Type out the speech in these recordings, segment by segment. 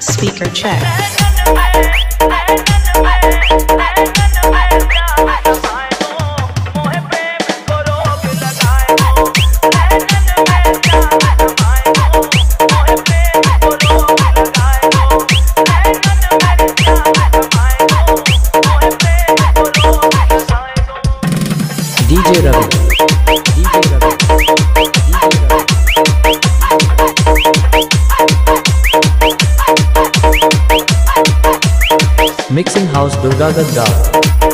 Speaker check. Mixing House Durga Gadda.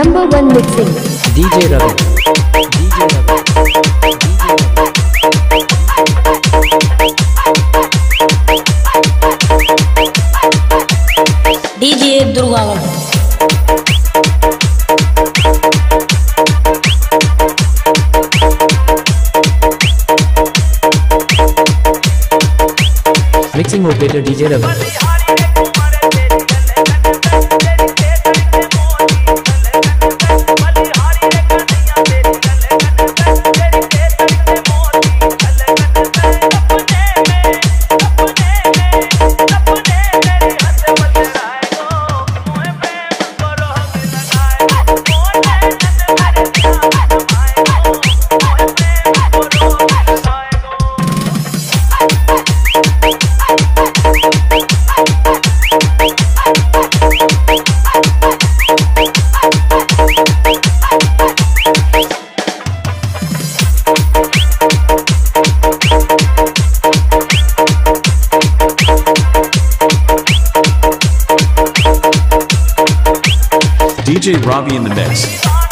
Number one mixing. DJ Ravi. DJ Ravi. DJ Ravi. DJ Durga Mixing operator DJ Ravi in the mix.